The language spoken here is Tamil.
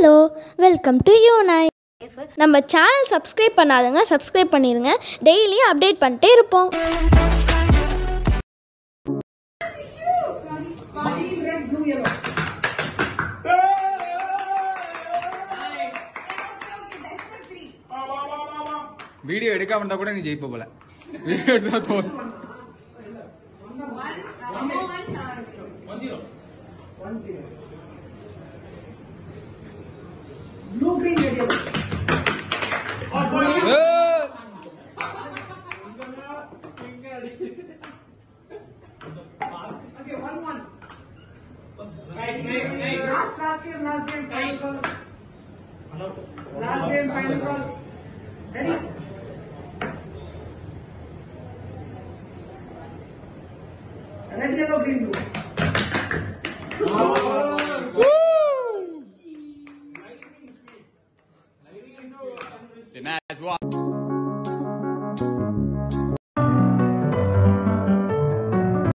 ஹலோ வெல்கம் டு யூ நை நம்ம சேனல் சப்ஸ்கிரைப் பண்ணாதங்க சப்ஸ்கிரைப் பண்ணிடுங்க டெய்லியும் அப்டேட் பண்ணிட்டே இருப்போம். வீடியோ எடுக்காம இருந்தா கூட நீ ஜெயிப்ப போல. வீடியோ எடுத்தா தோணும் Blue green ஏய்! Okay, one one. Last last game, last game, final call. Last game, final call. Ready? Red yellow green blue. guys.